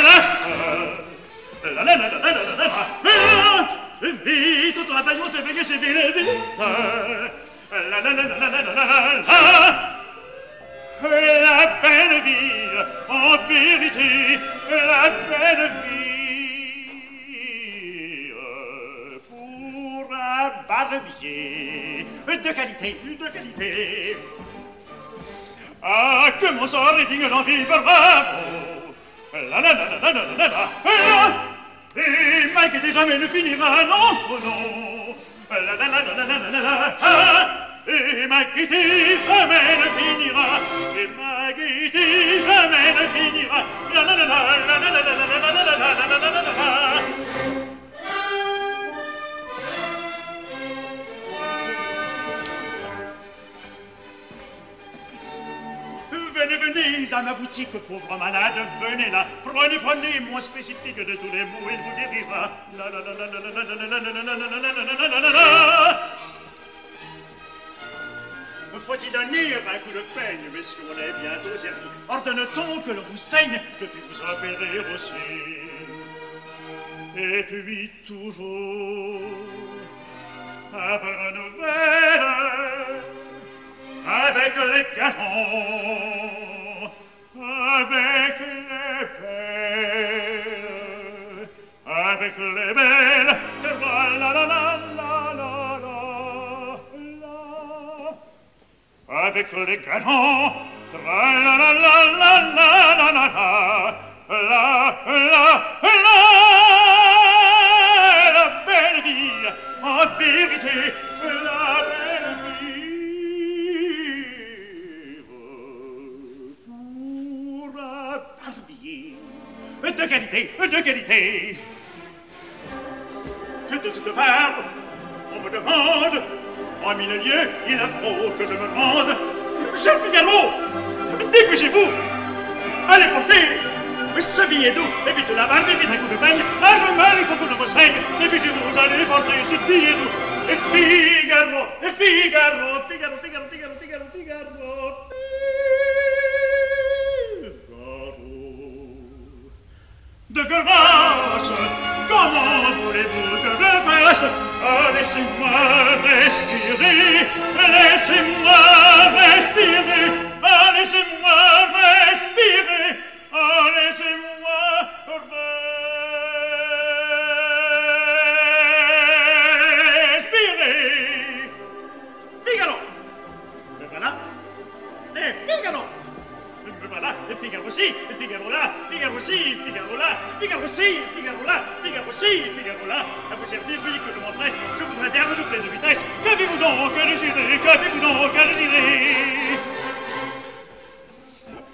celeste la la la la la la la vi tutto la bagno se veglie se viene La la la la la la la la la la belle vie en vérité la belle vie pour un barbier de qualité de qualité ah que mon sort est digne d'envie bravo La la la la la la la la Et Mike était jamais ne finira, non, oh non La la la la la la la la la Et Mike était jamais venez, venez à ma boutique, pauvre malade, venez là, prenez, prenez, moins spécifique de tous les mots, il vous guérira. Faut-il donner un coup de peigne, messieurs, on est bientôt servi. Ordonne-t-on que l'on vous saigne, que puis vous opérer aussi. Et puis toujours, faveur avec les belles la la la la la la la avec les galants la la la la la la la la la la la la belle vie en vérité la belle de qualité de qualité De de verre. On me demande, en mille lieux, il faut que je me rende. Cher Figaro, dépêchez-vous, allez porter ce billet doux, et vite la barbe, et vite un coup de peigne, un remède, il faut qu'on je me saigne, dépêchez-vous, allez porter ce billet doux. et Figaro, et Figaro, Figaro, Figaro, Figaro, Figaro, Figaro, de grâce, Comment voulez-vous que je fasse Laissez-moi respirer così, Figaro là, Figaro così, Figaro là, Figaro così, Figaro là, Figaro così, Figaro là. À vous servir-lui que je m'adresse, je voudrais bien redoubler de vitesse. Qu'avez-vous donc à désirer, qu'avez-vous donc à désirer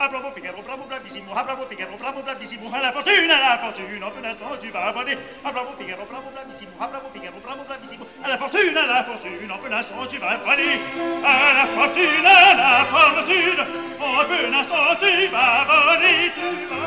Ah bravo Figaro, bravo bravissimo, ah bravo Figaro, bravo bravissimo, à la fortune, à la fortune, en peu d'instant tu vas abonner. Ah bravo Figaro, bravo bravissimo, ah bravo Figaro, bravo bravissimo, à la fortune, à la fortune, en peu d'instant tu vas abonner. À la fortune, à la fortune, en peu d'instant tu vas voler, tu vas